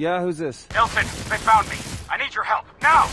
Yeah, who's this? Ilson, they found me. I need your help, now!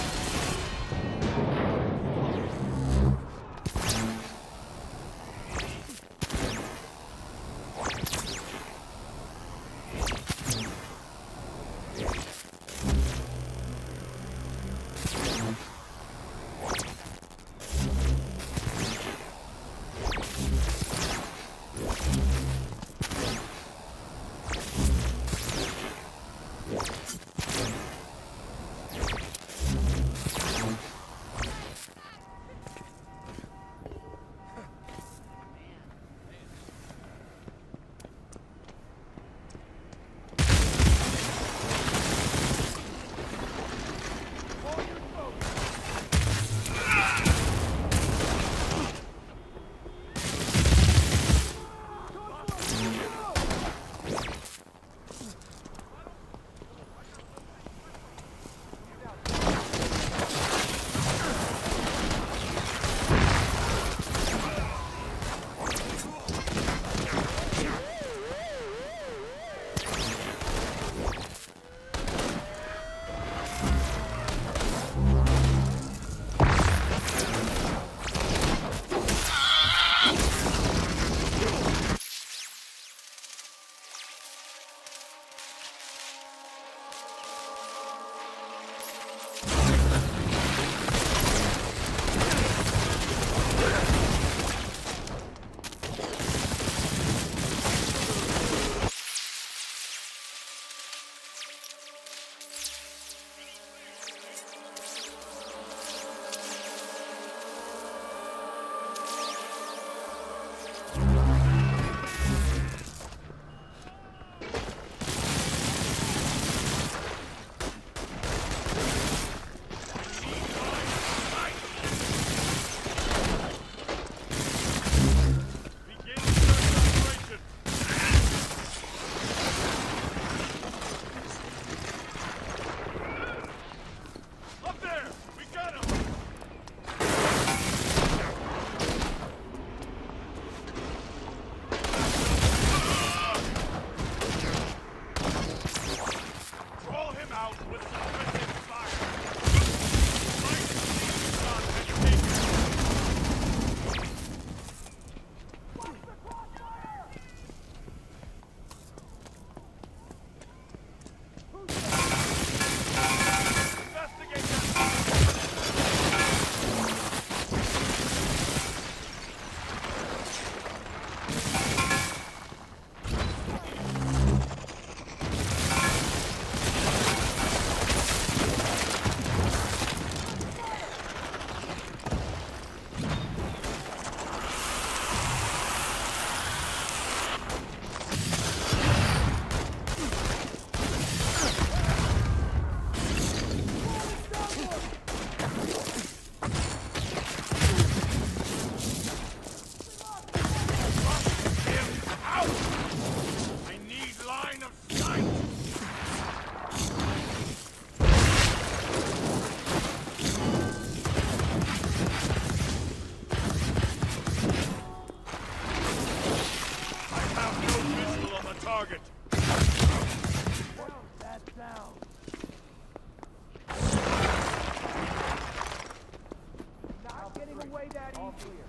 clear.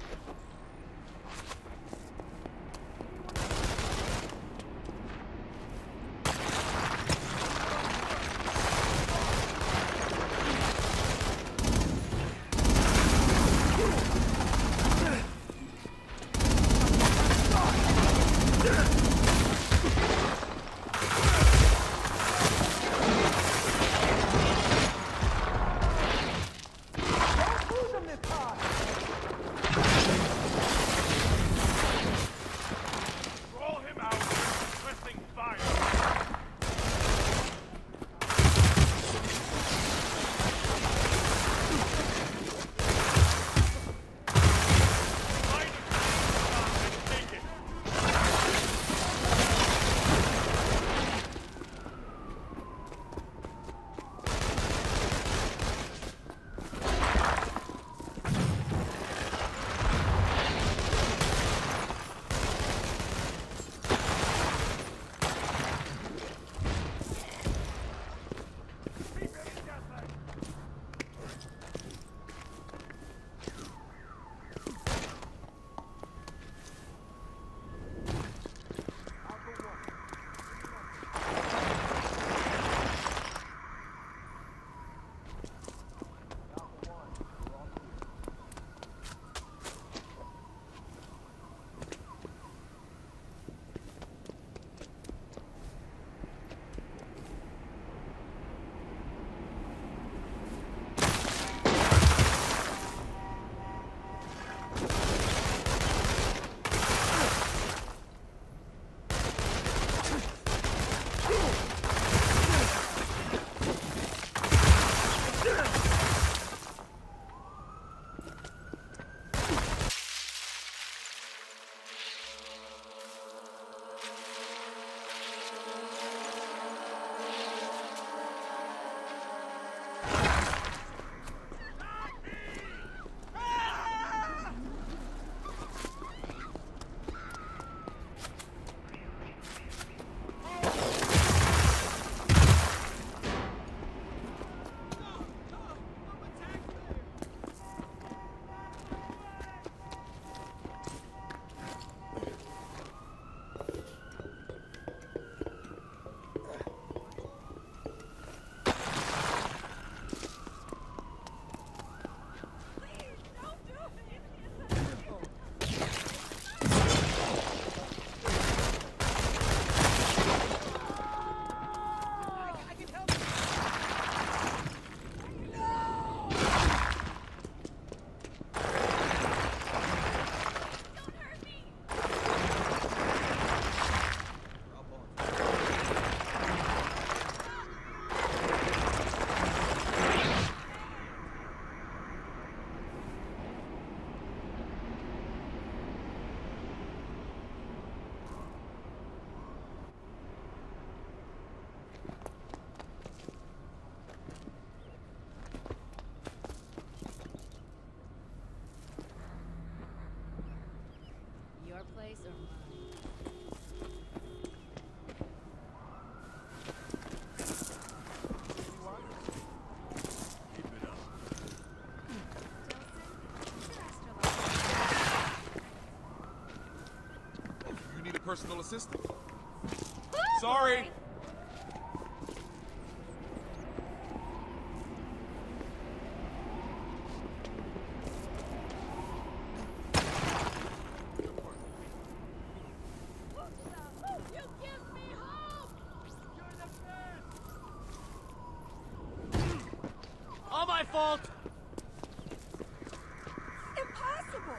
Place or mine? You need a personal assistant. Sorry. All my fault! Impossible!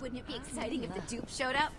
Wouldn't it be exciting if the dupe showed up?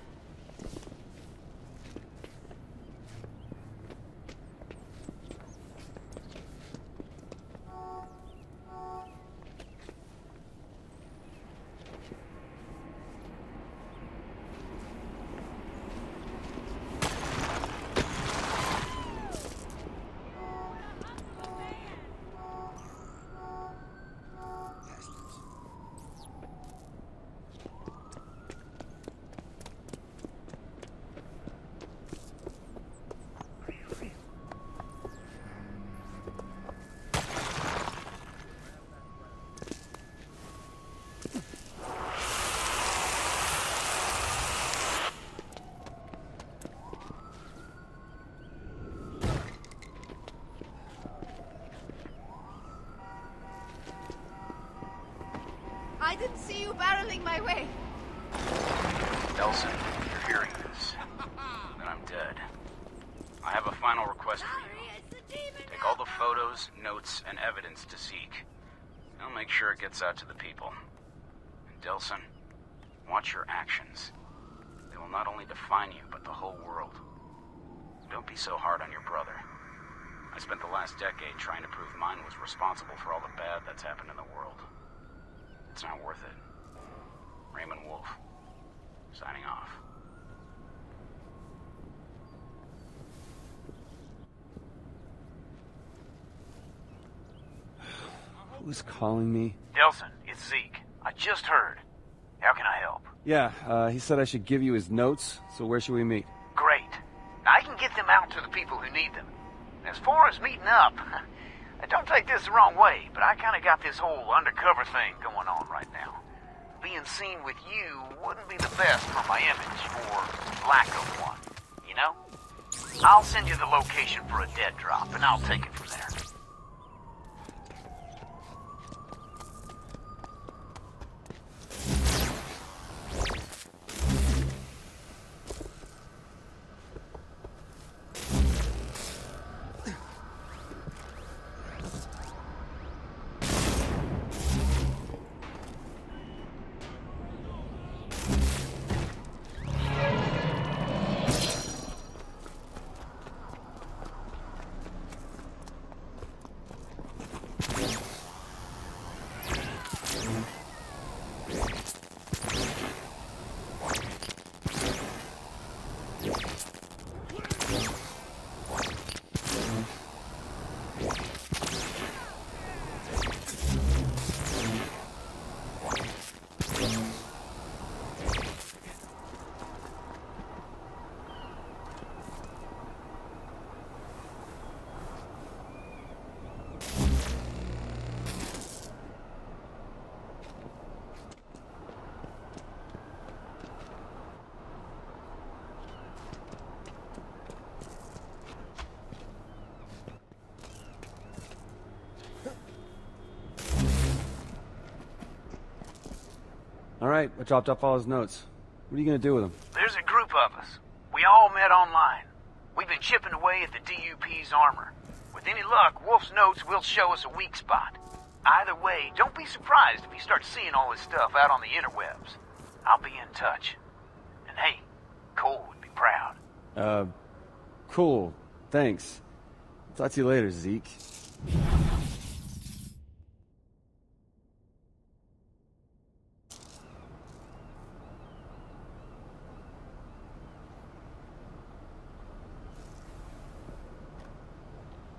I didn't see you barreling my way. Delsin, you're hearing this. Then I'm dead. I have a final request for you. it's the demon. Take all the photos, notes, and evidence to Zeke. I'll make sure it gets out to the people. And Delsin, watch your actions. They will not only define you, but the whole world. Don't be so hard on your brother. I spent the last decade trying to prove mine was responsible for all the bad that's happened in the world. It's not worth it. Raymond Wolf, signing off. Who's calling me? Delsin, it's Zeke. I just heard. How can I help? Yeah, uh, he said I should give you his notes, so where should we meet? Great. I can get them out to the people who need them. As far as meeting up, don't take this the wrong way, but I kind of got this whole undercover thing going on right now. Being seen with you wouldn't be the best for my image, or lack of one, you know? I'll send you the location for a dead drop, and I'll take it from there. All right, I dropped off all his notes. What are you gonna do with them? There's a group of us. We all met online. We've been chipping away at the DUP's armor. With any luck, Wolf's notes will show us a weak spot. Either way, don't be surprised if you start seeing all this stuff out on the interwebs. I'll be in touch. And hey, Cole would be proud. Uh, cool. Thanks. Talk to you later, Zeke.